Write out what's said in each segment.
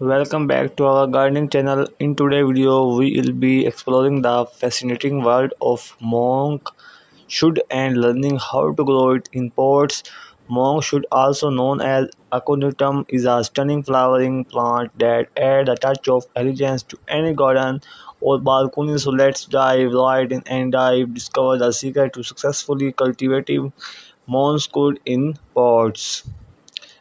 welcome back to our gardening channel. In today's video we will be exploring the fascinating world of monk should and learning how to grow it in pots. Monkshood also known as aconitum is a stunning flowering plant that adds a touch of elegance to any garden. Or balcony so let's dive right in and dive discover the secret to successfully cultivating monk in pots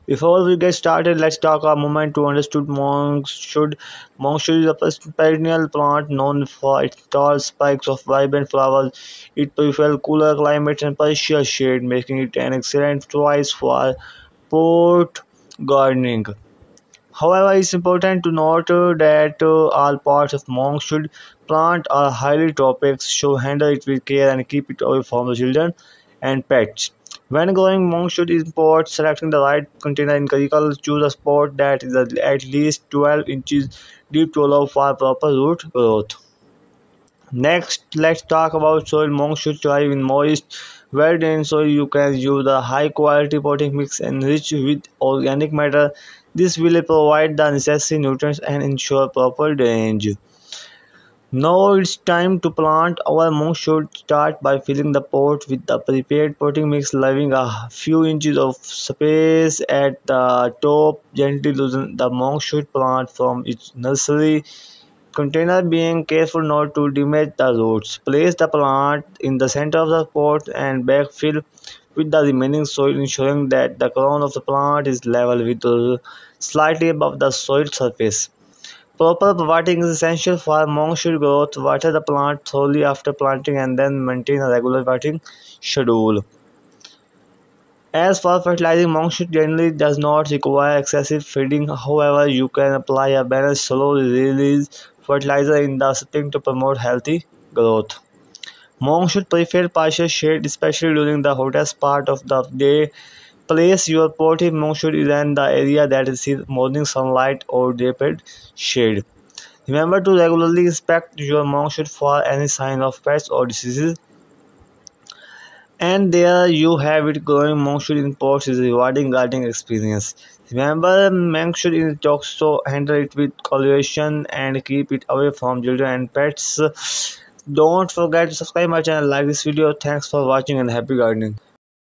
before we get started, let's talk a moment to understand monkshood. Monkshood is a perennial plant known for its tall spikes of vibrant flowers. It prefers cooler climates and partial shade, making it an excellent choice for pot gardening. However, it's important to note that uh, all parts of monkshood plant are highly tropic, so handle it with care and keep it away from the children and pets. When growing monkshood in pots, selecting the right container in critical. Choose a spot that is at least 12 inches deep to allow for proper root growth. Next, let's talk about soil. Monkshood thrive in moist, well-drained soil. You can use a high-quality potting mix enriched with organic matter. This will provide the necessary nutrients and ensure proper drainage. Now it's time to plant. Our monkshood start by filling the pot with the prepared potting mix, leaving a few inches of space at the top. Gently loosen the monkshood plant from its nursery container, being careful not to damage the roots. Place the plant in the center of the pot and backfill with the remaining soil, ensuring that the crown of the plant is level with slightly above the soil surface. Proper watering is essential for monkshood growth. Water the plant thoroughly after planting and then maintain a regular watering schedule. As for fertilizing, monkshood generally does not require excessive feeding. However, you can apply a balanced slow release fertilizer in the spring to promote healthy growth. Monkshood prefer partial shade, especially during the hottest part of the day Place your potted moisture in the area that receives morning sunlight or deep shade. Remember to regularly inspect your moisture for any sign of pests or diseases. And there you have it growing moisture in pots is a rewarding gardening experience. Remember moisture in talks so handle it with caution and keep it away from children and pets. Don't forget to subscribe my channel, like this video. Thanks for watching and happy gardening.